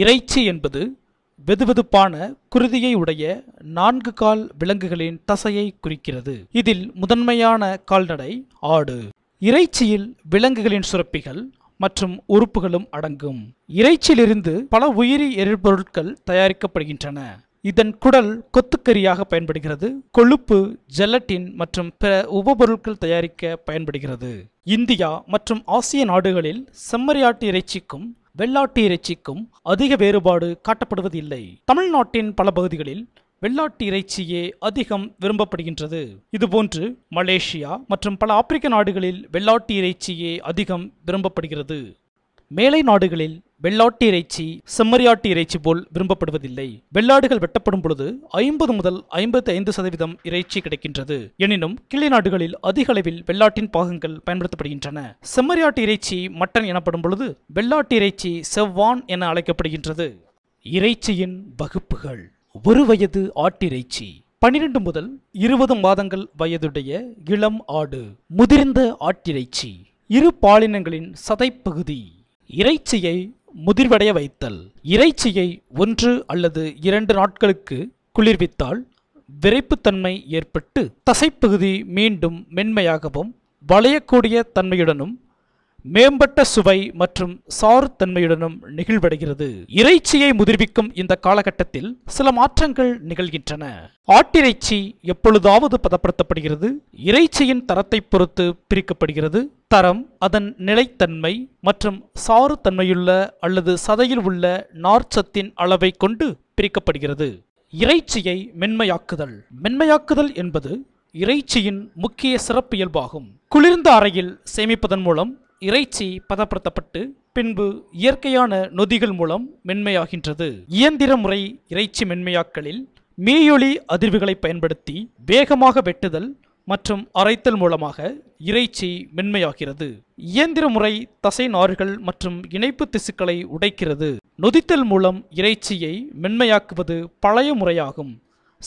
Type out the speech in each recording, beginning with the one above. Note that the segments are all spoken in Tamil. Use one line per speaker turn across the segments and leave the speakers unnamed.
இறைச்சி என்பது வெதுவெதுப்பான குருதியை உடைய நான்கு கால் விலங்குகளின் தசையை குறிக்கிறது. இதில் முதன்மையான கால்நடை ஆடு. இறைச்சியில் விலங்குகளின் சுரப்பிகள் மற்றும் உறுப்புகளும் அடங்கும். இறைச்சியிலிருந்து பல உயிரி எரிபொருட்கள் தயாரிக்கப்படுகின்றன. இதன் குடல் கொத்துக்கரியாக பயன்படுகிறது. கொழுப்பு ஜெலட்டின் மற்றும் பிற உபபொருட்கள் தயாரிக்க பயன்படுகிறது. இந்தியா மற்றும் ஆசிய நாடுகளில் செம்மறியாட்டு இறைச்சிக்கும் வெள்ளாட்டு இறைச்சிக்கும் அதிக வேறுபாடு காட்டப்படுவதில்லை. தமிழ்நாட்டின் பல பகுதிகளில் வெள்ளாட்டு இறைச்சியே அதிகம் விரும்பப்படுகின்றது. இதுபோன்று மலேசியா மற்றும் பல ஆப்பிரிக்க நாடுகளில் வெள்ளாட்டு இறைச்சியே அதிகம் விரும்பப்படுகிறது. மேலை நாடுகளில் வெள்ளாட்டு இறைச்சி செம்மறியாட்டு இறைச்சி போல் விரும்பப்படுவதில்லை. வெள்ளாடுகள் வெட்டப்படும் பொழுது ஐம்பது முதல் ஐம்பத்தி ஐந்து சதவீதம் இறைச்சி கிடைக்கின்றது. எனினும் கிளை நாடுகளில் அதிக அளவில் வெள்ளாட்டின் பாகங்கள் பயன்படுத்தப்படுகின்றன. செம்மறியாட்டு இறைச்சி மட்டன் எனப்படும் பொழுது வெள்ளாட்டு இறைச்சி செவ்வான் என அழைக்கப்படுகின்றது. இறைச்சியின் வகுப்புகள். ஒரு வயது ஆட்டிறைச்சி பனிரெண்டு முதல் இருபது மாதங்கள் வயதுடைய இளம் ஆடு. முதிர்ந்த ஆட்டிறைச்சி இரு பாலினங்களின் சதைப்பகுதி. இறைச்சியை முதிர்வடைய வைத்தல். இறைச்சியை ஒன்று அல்லது இரண்டு நாட்களுக்கு குளிர்வித்தால் விரைப்புத்தன்மை ஏற்பட்டு தசைப்பகுதி மீண்டும் மென்மையாகவும் வளையக்கூடிய தன்மையுடனும் மேம்பட்ட சுவை மற்றும் சாறுத்தன்மையுடனும் நிகழ்வடைகிறது. இறைச்சியை முதிர்விக்கும் இந்த காலகட்டத்தில் சில மாற்றங்கள் நிகழ்கின்றன. ஆட்டிறைச்சி எப்பொழுதாவது பதப்படுத்தப்படுகிறது. இறைச்சியின் தரத்தை பொறுத்து பிரிக்கப்படுகிறது. தரம் அதன் நிலைத்தன்மை மற்றும் சாறுத்தன்மையுள்ள அல்லது சதையில் உள்ள நார்ச்சத்தின் அளவை கொண்டு பிரிக்கப்படுகிறது. இறைச்சியை மென்மையாக்குதல். மென்மையாக்குதல் என்பது இறைச்சியின் முக்கிய சிறப்பியல்பாகும். குளிர்ந்த அறையில் சேமிப்பதன் மூலம் இறைச்சி பதப்படுத்தப்பட்டு பின்பு இயற்கையான நொதிகள் மூலம் மென்மையாகின்றது. இயந்திர முறை இறைச்சி மென்மையாக்கலில் மீயொலி அதிர்வுகளை பயன்படுத்தி வேகமாக வெட்டுதல் மற்றும் அரைத்தல் மூலமாக இறைச்சி மென்மையாகிறது. இயந்திர முறை தசை நார்கள் மற்றும் இணைப்பு திசுக்களை உடைக்கிறது. நொதித்தல் மூலம் இறைச்சியை மென்மையாக்குவது பழைய முறையாகும்.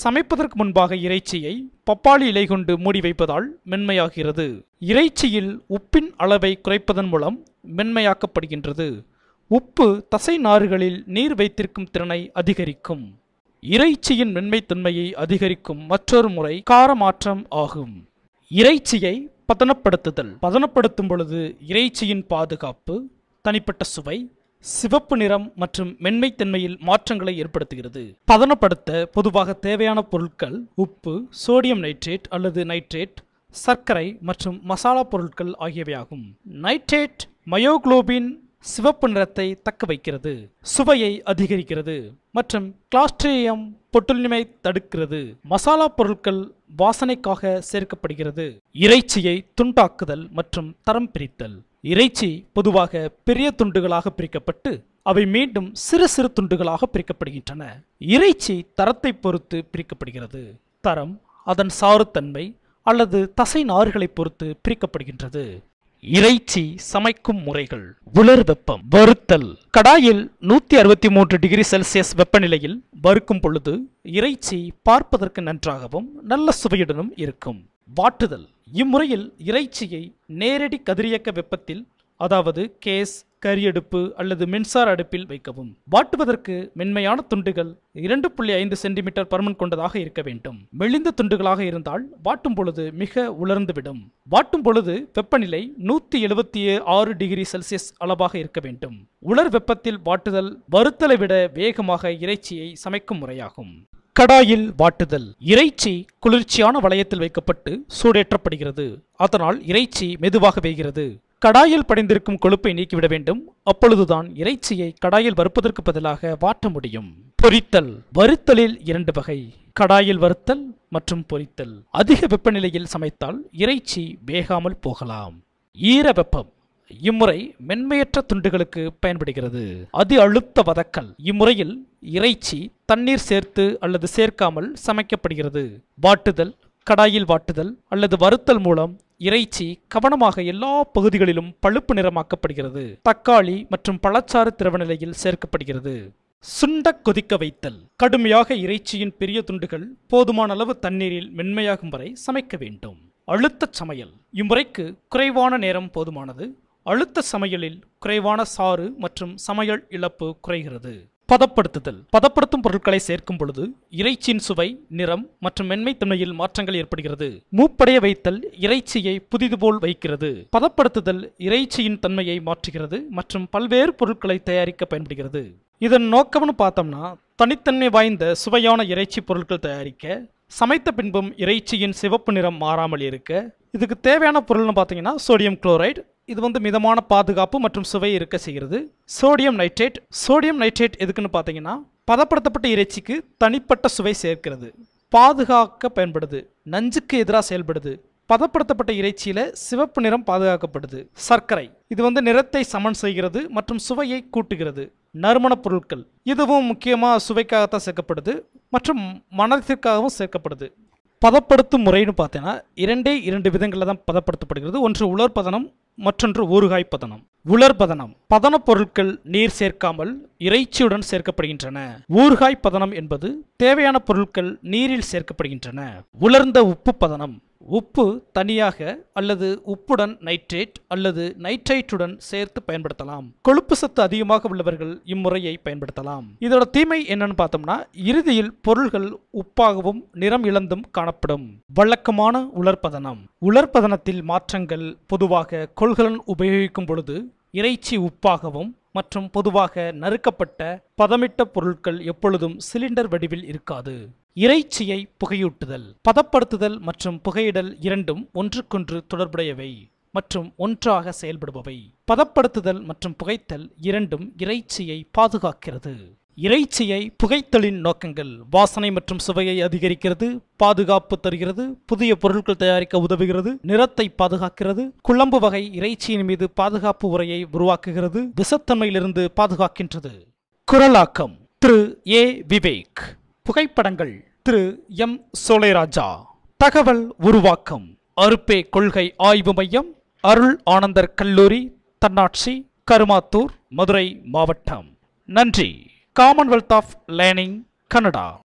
சமைப்பதற்கு முன்பாக இறைச்சியை பப்பாளி இலை கொண்டு மூடி வைப்பதால் மென்மையாகிறது. இறைச்சியில் உப்பின் அளவை குறைப்பதன் மூலம் மென்மையாக்கப்படுகின்றது. உப்பு தசை நாறுகளில் நீர் வைத்திருக்கும் திறனை அதிகரிக்கும். இறைச்சியின் மென்மைத்தன்மையை அதிகரிக்கும் மற்றொரு முறை காரமாற்றம் ஆகும். இறைச்சியை பதனப்படுத்துதல். பதனப்படுத்தும் பொழுது இறைச்சியின் பாதுகாப்பு தனிப்பட்ட சுவை சிவப்பு நிறம் மற்றும் மென்மைத்தன்மையில் மாற்றங்களை ஏற்படுத்துகிறது. பதனப்படுத்த பொதுவாக தேவையான பொருட்கள் உப்பு சோடியம் நைட்ரேட் அல்லது நைட்ரேட் சர்க்கரை மற்றும் மசாலா பொருட்கள் ஆகியவையாகும். நைட்ரேட் மயோக்ளோபின் சிவப்பு நிறத்தை தக்க வைக்கிறது சுவையை அதிகரிக்கிறது மற்றும் கிளாஸ்ட்ரியம் பொட்டுலிமை தடுக்கிறது. மசாலா பொருட்கள் வாசனைக்காக சேர்க்கப்படுகிறது. இறைச்சியை துண்டாக்குதல் மற்றும் தரம் பிரித்தல். இறைச்சி பொதுவாக பெரிய துண்டுகளாக பிரிக்கப்பட்டு அவை மீண்டும் சிறு சிறு துண்டுகளாக பிரிக்கப்படுகின்றன. இறைச்சி தரத்தை பொறுத்து பிரிக்கப்படுகிறது. தரம் அதன் சாறுத்தன்மை அல்லது தசை நார்களை பொறுத்து பிரிக்கப்படுகின்றது. இறைச்சி சமைக்கும் முறைகள். உலர் வெப்பம் வறுத்தல். கடாயில் நூத்தி அறுபத்தி மூன்று டிகிரி செல்சியஸ் வெப்பநிலையில் வறுக்கும் பொழுது இறைச்சி பார்ப்பதற்கு நன்றாகவும் நல்ல சுவையுடனும் இருக்கும். வாட்டுதல். இம்முறையில் இறைச்சியை நேரடி கதிரியக்க வெப்பத்தில் அதாவது கேஸ் கரியடுப்பு அல்லது மின்சார அடுப்பில் வைக்கவும். வாட்டுவதற்கு மென்மையான துண்டுகள் இரண்டு புள்ளி ஐந்து சென்டிமீட்டர் பருமன் கொண்டதாக இருக்க வேண்டும். மெலிந்த துண்டுகளாக இருந்தால் வாட்டும் பொழுது மிக உலர்ந்துவிடும். வாட்டும் பொழுது வெப்பநிலை நூத்தி எழுபத்தி ஆறு டிகிரி செல்சியஸ் அளவாக இருக்க வேண்டும். உலர் வெப்பத்தில் வாட்டுதல் வறுத்தலை விட வேகமாக இறைச்சியை சமைக்கும் முறையாகும். கடாயில் வாட்டுதல். இறைச்சி குளிர்ச்சியான வளையத்தில் வைக்கப்பட்டு சூடேற்றப்படுகிறது. அதனால் இறைச்சி மெதுவாக வேகிறது. கடாயில் படைந்திருக்கும் கொழுப்பை நீக்கிவிட வேண்டும். அப்பொழுதுதான் இறைச்சியை கடாயில் வறுப்பதற்கு பதிலாக வாட்ட முடியும். பொரித்தல். வறுத்தலில் இரண்டு வகை. கடாயில் வறுத்தல் மற்றும் பொரித்தல். அதிக வெப்பநிலையில் சமைத்தால் இறைச்சி வேகாமல் போகலாம். ஈர வெப்பம் இம்முறை மென்மையற்ற துண்டுகளுக்கு பயன்படுகிறது. அதி அழுத்த வதக்கல் இம்முறையில் இறைச்சி தண்ணீர் சேர்த்து அல்லது சேர்க்காமல் சமைக்கப்படுகிறது. வாட்டுதல் கடாயில் வாட்டுதல் அல்லது வறுத்தல் மூலம் இறைச்சி கவனமாக எல்லா பகுதிகளிலும் பழுப்பு நிறமாக்கப்படுகிறது. தக்காளி மற்றும் பழச்சாறு திரவ நிலையில் சேர்க்கப்படுகிறது. சுண்டக் கொதிக்க வைத்தல் கடுமையாக இறைச்சியின் பெரிய துண்டுகள் போதுமான அளவு தண்ணீரில் மென்மையாகும் வரை சமைக்க வேண்டும். அழுத்த சமையல் இம்முறைக்கு குறைவான நேரம் போதுமானது. அழுத்த சமையலில் குறைவான சாறு மற்றும் சமையல் இழப்பு குறைகிறது. பதப்படுத்துதல். பதப்படுத்தும் பொருட்களை சேர்க்கும் பொழுது இறைச்சியின் சுவை நிறம் மற்றும் மென்மைத்தன்மையில் மாற்றங்கள் ஏற்படுகிறது. மூப்படைய வைத்தல் இறைச்சியை புதிது போல் வைக்கிறது. பதப்படுத்துதல் இறைச்சியின் தன்மையை மாற்றுகிறது மற்றும் பல்வேறு பொருட்களை தயாரிக்க பயன்படுகிறது. இதன் நோக்கம்னு பார்த்தோம்னா தனித்தன்மை வாய்ந்த சுவையான இறைச்சி பொருட்கள் தயாரிக்க சமைத்த பின்பும் இறைச்சியின் சிவப்பு நிறம் மாறாமல் இருக்க இதுக்கு தேவையான பொருள்னு பார்த்தீங்கன்னா சோடியம் குளோரைடு இது வந்து மிதமான பாதுகாப்பு மற்றும் சுவை இருக்க செய்கிறது. Sodium nitrate. சோடியம் நைட்ரேட் எதுக்குன்னு பார்த்தீங்கன்னா பதப்படுத்தப்பட்ட இறைச்சிக்கு தனிப்பட்ட சுவை சேர்க்கிறது. பாதுகாக்க பயன்படுது. நஞ்சுக்கு எதிராக செயல்படுது. பதப்படுத்தப்பட்ட இறைச்சியில் சிவப்பு நிறம் பாதுகாக்கப்படுது. சர்க்கரை. இது வந்து நிறத்தை சமன் செய்கிறது மற்றும் சுவையை கூட்டுகிறது. நறுமணப் பொருட்கள். இதுவும் முக்கியமாக சுவைக்காகத்தான் சேர்க்கப்படுது மற்றும் மனத்திற்காகவும் சேர்க்கப்படுது. பதப்படுத்தும் முறைன்னு பார்த்தீங்கன்னா இரண்டே இரண்டு விதங்களில் தான் பதப்படுத்தப்படுகிறது. ஒன்று உலர்பதனம் மற்றொன்று ஊறுகாய் பதனம். உலர் பதனம். பதனப் பொருட்கள் நீர் சேர்க்காமல் இறைச்சியுடன் சேர்க்கப்படுகின்றன. ஊறுகாய் பதனம் என்பது தேவையான பொருட்கள் நீரில் சேர்க்கப்படுகின்றன. உலர்ந்த உப்பு பதனம். உப்பு தனியாக அல்லது உப்புடன் நைட்ரேட் அல்லது நைட்ரைட்டுடன் சேர்த்து பயன்படுத்தலாம். கொழுப்பு சத்து அதிகமாக உள்ளவர்கள் இம்முறையை பயன்படுத்தலாம். இதோட தீமை என்னன்னு பார்த்தோம்னா இறுதியில் பொருள்கள் உப்பாகவும் நிறம் இழந்தும் காணப்படும். வழக்கமான உலர்பதனம் உலர்பதனத்தில் மாற்றங்கள் பொதுவாக கொள்கலன் உபயோகிக்கும் பொழுது இறைச்சி உப்பாகவும் மற்றும் பொதுவாக நறுக்கப்பட்ட பதமிட்ட பொருட்கள் எப்பொழுதும் சிலிண்டர் வடிவில் இருக்காது. இறைச்சியை புகையூட்டுதல் பதப்படுத்துதல் மற்றும் புகையிடல் இரண்டும் ஒன்றுக்கொன்று தொடர்புடையவை மற்றும் ஒன்றாக செயல்படுபவை. பதப்படுத்துதல் மற்றும் புகைத்தல் இரண்டும் இறைச்சியை பாதுகாக்கிறது. இறைச்சியை புகைத்தலின் நோக்கங்கள் வாசனை மற்றும் சுவையை அதிகரிக்கிறது பாதுகாப்பு தருகிறது புதிய பொருட்கள் தயாரிக்க உதவுகிறது நிறத்தை பாதுகாக்கிறது குழம்பு வகை இறைச்சியின் மீது பாதுகாப்பு உரையை உருவாக்குகிறது விசத்தன்மையிலிருந்து பாதுகாக்கின்றது. குரலாக்கம் திரு. ஏ. விவேக். புகைப்படங்கள் திரு. எம். சோலைராஜா. தகவல் உருவாக்கம் அருப்பே கொள்கை ஆய்வு மையம் அருள் ஆனந்தர் கல்லூரி தன்னாட்சி கருமாத்தூர் மதுரை மாவட்டம். நன்றி. Commonwealth of Learning Canada.